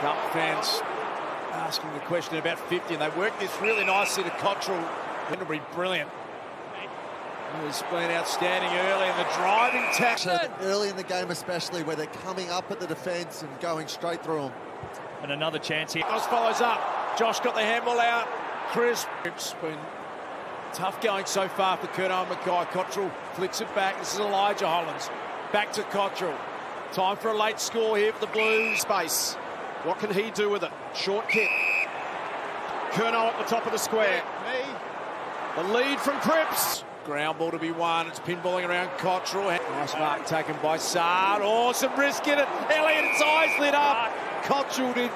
Cup fans asking the question about 50, and they worked this really nicely to Cottrell. It'll be brilliant. He's been outstanding early in the driving tackle. Early in the game, especially where they're coming up at the defence and going straight through them. And another chance here. Ross follows up. Josh got the handball out. Chris. It's been tough going so far for Curnow McKay. Cottrell flicks it back. This is Elijah Hollands. Back to Cottrell. Time for a late score here for the Blues. Space. What can he do with it? Short kick. Curnow at the top of the square. Me. The lead from Cripps. Ground ball to be won. It's pinballing around Cottrell. Nice mark taken by Saad. Awesome risk in it. Elliott's eyes lit up. Cottrell did